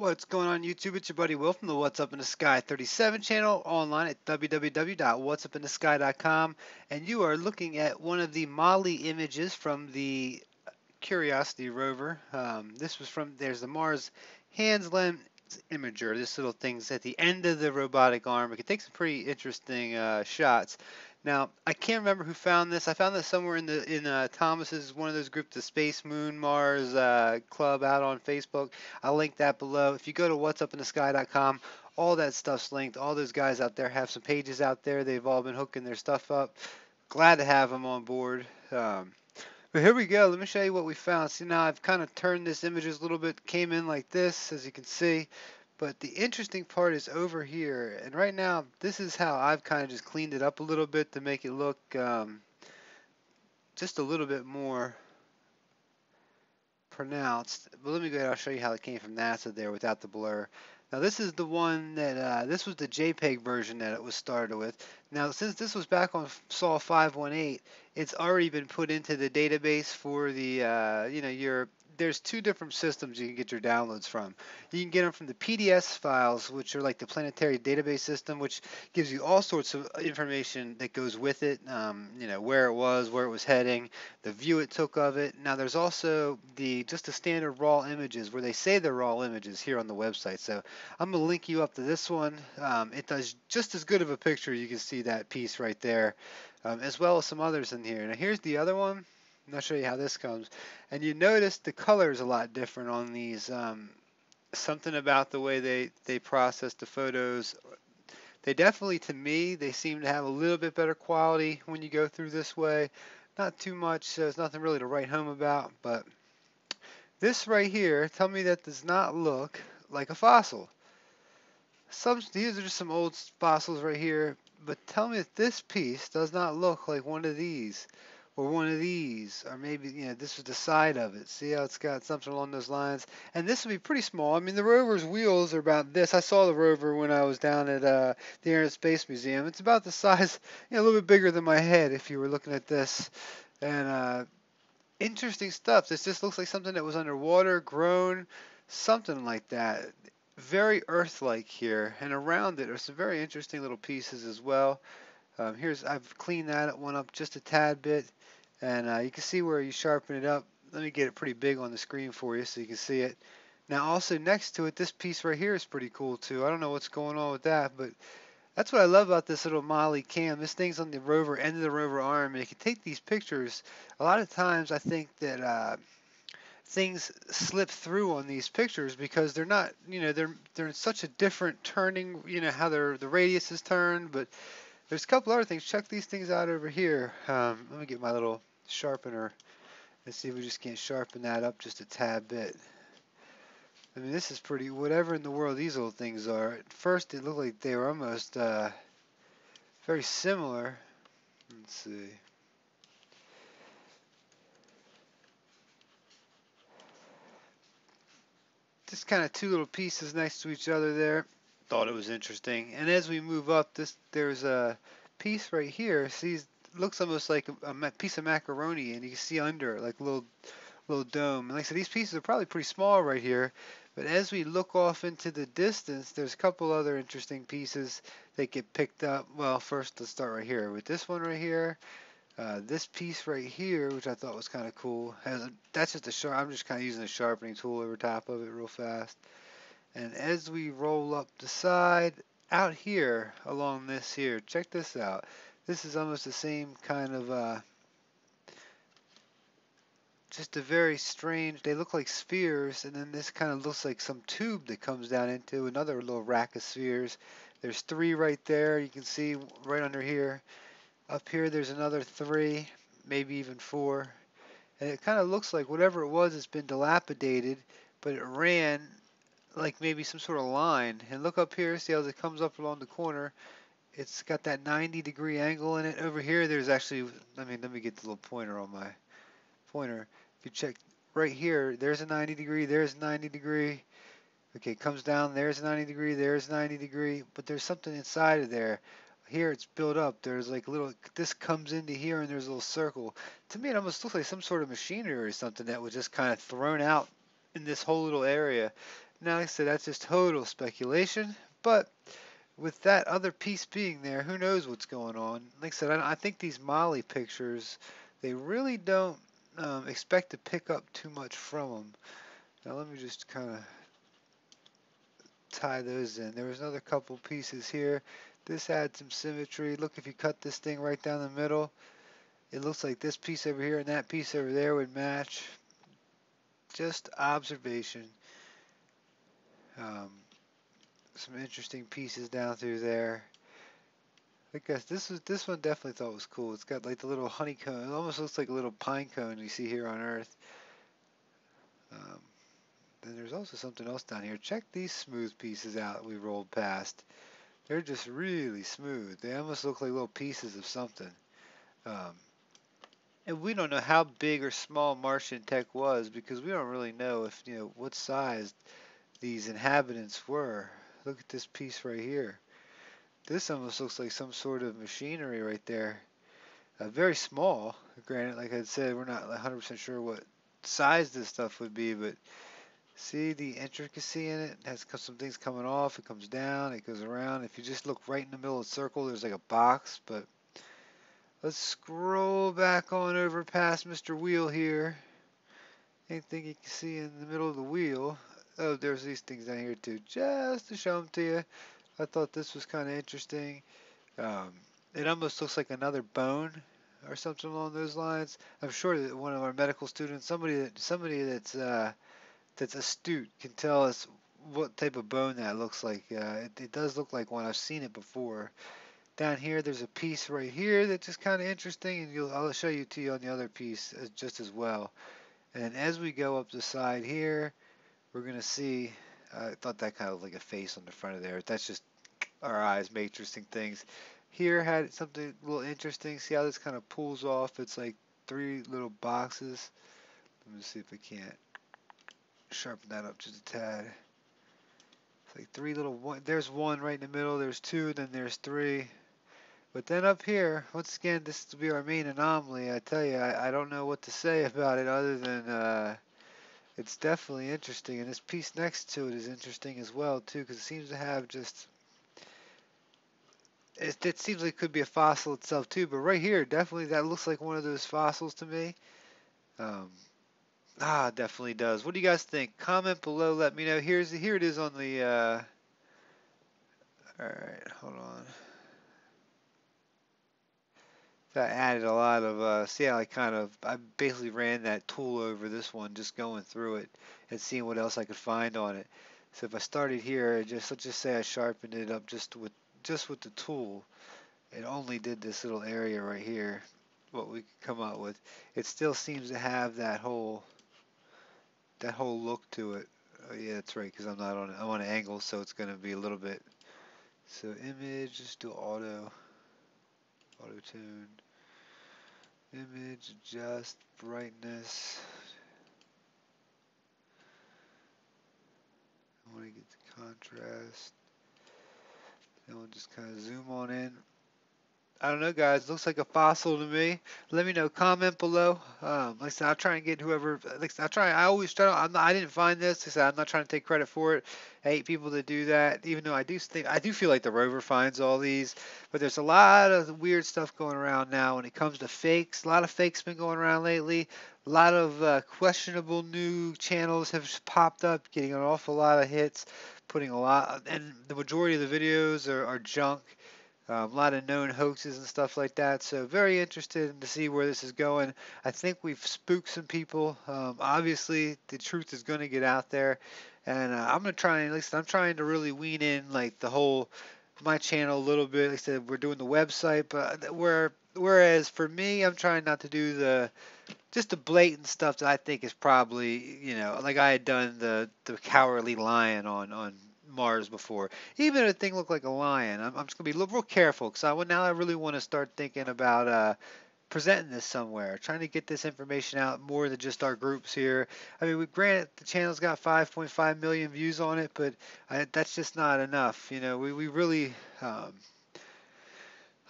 What's going on YouTube? It's your buddy Will from the What's Up in the Sky 37 channel online at www.whatsupinthesky.com and you are looking at one of the MAHLI images from the Curiosity rover. Um, this was from, there's the Mars Hands Lens Imager. This little thing's at the end of the robotic arm. It can take some pretty interesting uh, shots. Now, I can't remember who found this. I found this somewhere in the in uh, Thomas's one of those groups, the Space Moon Mars uh, Club out on Facebook. I'll link that below. If you go to whatsupinthesky.com, all that stuff's linked. All those guys out there have some pages out there. They've all been hooking their stuff up. Glad to have them on board. Um, but here we go. Let me show you what we found. See now I've kind of turned this images a little bit. Came in like this, as you can see. But the interesting part is over here. And right now, this is how I've kind of just cleaned it up a little bit to make it look um, just a little bit more pronounced. But let me go ahead, I'll show you how it came from NASA there without the blur. Now this is the one that, uh, this was the JPEG version that it was started with. Now since this was back on Sol 518, it's already been put into the database for the, uh, you know, your there's two different systems you can get your downloads from. You can get them from the PDS files, which are like the planetary database system, which gives you all sorts of information that goes with it. Um, you know where it was, where it was heading, the view it took of it. Now there's also the just the standard raw images where they say they're raw images here on the website. So I'm gonna link you up to this one. Um, it does just as good of a picture. You can see that piece right there, um, as well as some others in here. Now here's the other one. I'll show you how this comes. And you notice the color is a lot different on these. Um, something about the way they, they process the photos. They definitely, to me, they seem to have a little bit better quality when you go through this way. Not too much, so there's nothing really to write home about, but this right here, tell me that does not look like a fossil. Some, these are just some old fossils right here, but tell me that this piece does not look like one of these or one of these, or maybe, you know, this is the side of it. See how it's got something along those lines? And this would be pretty small. I mean, the rover's wheels are about this. I saw the rover when I was down at uh, the Air and Space Museum. It's about the size, you know, a little bit bigger than my head if you were looking at this. And uh, interesting stuff. This just looks like something that was underwater, grown, something like that. Very Earth-like here. And around it are some very interesting little pieces as well. Um, here's I've cleaned that one up just a tad bit and uh, you can see where you sharpen it up. Let me get it pretty big on the screen for you so you can see it. Now also next to it, this piece right here is pretty cool too. I don't know what's going on with that, but that's what I love about this little MAHLI cam. This thing's on the rover end of the rover arm, and it can take these pictures. A lot of times I think that uh, things slip through on these pictures because they're not, you know, they're they're in such a different turning, you know, how their the radius is turned, but there's a couple other things. Check these things out over here. Um, let me get my little sharpener and see if we just can't sharpen that up just a tad bit. I mean, this is pretty, whatever in the world these little things are. At first, it looked like they were almost uh, very similar. Let's see. Just kind of two little pieces next to each other there. Thought it was interesting. And as we move up, this there's a piece right here. See, looks almost like a, a, piece of macaroni, and you can see under like a little little dome. And like I said, these pieces are probably pretty small right here. But as we look off into the distance, there's a couple other interesting pieces that get picked up. Well, first let's start right here with this one right here. Uh, this piece right here, which I thought was kind of cool, has a, that's just a sharp. I'm just kind of using a sharpening tool over top of it real fast. And as we roll up the side, out here along this here, check this out. This is almost the same kind of, uh, just a very strange, they look like spheres, and then this kind of looks like some tube that comes down into another little rack of spheres. There's three right there, you can see right under here. Up here there's another three, maybe even four. And it kind of looks like whatever it was, it's been dilapidated, but it ran like maybe some sort of line. And look up here, see how it comes up along the corner it's got that 90 degree angle in it. Over here, there's actually, let me, let me get the little pointer on my pointer. If you check right here, there's a 90 degree, there's a 90 degree. Okay, it comes down, there's a 90 degree, there's a 90 degree, but there's something inside of there. Here it's built up. There's like little, this comes into here and there's a little circle. To me, it almost looks like some sort of machinery or something that was just kind of thrown out in this whole little area. Now, like I said, that's just total speculation, but with that other piece being there, who knows what's going on? Like I said, I, I think these MAHLI pictures, they really don't um, expect to pick up too much from them. Now let me just kind of tie those in. There was another couple pieces here. This had some symmetry. Look, if you cut this thing right down the middle, it looks like this piece over here and that piece over there would match. Just observation. Um, some interesting pieces down through there. I guess this is this one definitely thought was cool. It's got like the little honeycomb. It almost looks like a little pine cone you see here on Earth. Um, then there's also something else down here. Check these smooth pieces out we rolled past. They're just really smooth. They almost look like little pieces of something. Um, and we don't know how big or small Martian tech was because we don't really know if you know what size these inhabitants were. Look at this piece right here. This almost looks like some sort of machinery right there. Uh, very small. Granted, like I said, we're not 100% sure what size this stuff would be, but see the intricacy in it? It has some things coming off. It comes down. It goes around. If you just look right in the middle of the circle, there's like a box, but let's scroll back on over past Mr. Wheel here. Anything you can see in the middle of the wheel. Oh, there's these things down here too, just to show them to you. I thought this was kind of interesting. Um, it almost looks like another bone or something along those lines. I'm sure that one of our medical students, somebody that somebody that's uh, that's astute, can tell us what type of bone that looks like. Uh, it, it does look like one. I've seen it before. Down here, there's a piece right here that's just kind of interesting, and I'll show you to you on the other piece uh, just as well. And as we go up the side here, we're going to see, I thought that kind of like a face on the front of there. That's just our eyes matrixing things. Here had something a little interesting. See how this kind of pulls off? It's like three little boxes. Let me see if I can't sharpen that up just a tad. It's like three little one. There's one right in the middle. There's two. Then there's three. But then up here, once again, this will be our main anomaly. I tell you, I, I don't know what to say about it other than uh, it's definitely interesting. And this piece next to it is interesting as well, too, because it seems to have just... It, it seems like it could be a fossil itself, too. But right here, definitely that looks like one of those fossils to me. Um, ah, definitely does. What do you guys think? Comment below. Let me know. Here's Here it is on the... Uh, Alright, hold on. That added a lot of, uh, see how I kind of, I basically ran that tool over this one, just going through it and seeing what else I could find on it. So if I started here, just let's just say I sharpened it up just with just with the tool, it only did this little area right here, what we could come up with. It still seems to have that whole that whole look to it. Oh, yeah, that's right, because I'm not on I'm on an angle, so it's going to be a little bit. So image, just do auto. Auto tune. Image, adjust, brightness. I want to get the contrast. Then we'll just kind of zoom on in. I don't know, guys. Looks like a fossil to me. Let me know. Comment below. Um, like I said, I'll try and get whoever. Like I try. I always try. I'm not, I didn't find this. Like I said, I'm not trying to take credit for it. I hate people that do that. Even though I do think I do feel like the rover finds all these. But there's a lot of weird stuff going around now when it comes to fakes. A lot of fakes been going around lately. A lot of uh, questionable new channels have popped up, getting an awful lot of hits, putting a lot, and the majority of the videos are, are junk a lot of known hoaxes and stuff like that. So very interested to see where this is going. I think we've spooked some people. Um, obviously, the truth is going to get out there, and uh, I'm going to try. At least I'm trying to really wean in like the whole my channel a little bit. Like I said, we're doing the website, but where whereas for me, I'm trying not to do the just the blatant stuff that I think is probably you know like I had done the the cowardly lion on on Mars before. Even if a thing looked like a lion, I'm, I'm just gonna be real careful because I now I really want to start thinking about uh, presenting this somewhere, trying to get this information out more than just our groups here. I mean, we granted the channel's got 5.5 million views on it, but I, that's just not enough. You know, we we really. Um,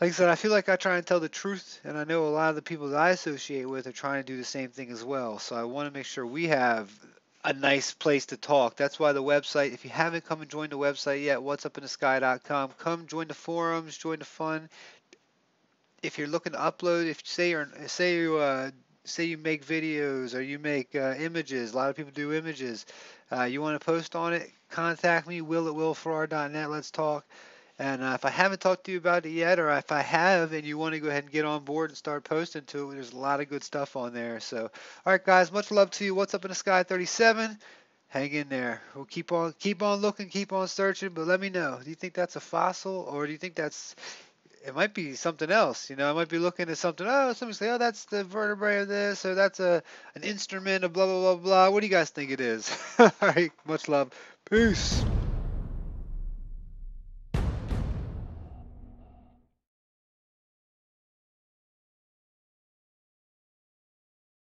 like I said, I feel like I try and tell the truth, and I know a lot of the people that I associate with are trying to do the same thing as well. So I want to make sure we have a nice place to talk. That's why the website, if you haven't come and joined the website yet, whatsupinthesky.com, come join the forums, join the fun. If you're looking to upload, if say you're say you uh, say you make videos or you make uh, images, a lot of people do images. Uh, you want to post on it? Contact me, will at willfarrar.net. Let's talk. And uh, if I haven't talked to you about it yet, or if I have and you want to go ahead and get on board and start posting to it, there's a lot of good stuff on there. So, all right, guys, much love to you. What's up in the sky 37? Hang in there. We'll keep on keep on looking, keep on searching. But let me know. Do you think that's a fossil, or do you think that's it might be something else. You know, I might be looking at something. Oh, somebody say, oh, that's the vertebrae of this, or that's a an instrument of blah blah blah blah. What do you guys think it is? All right, much love. Peace.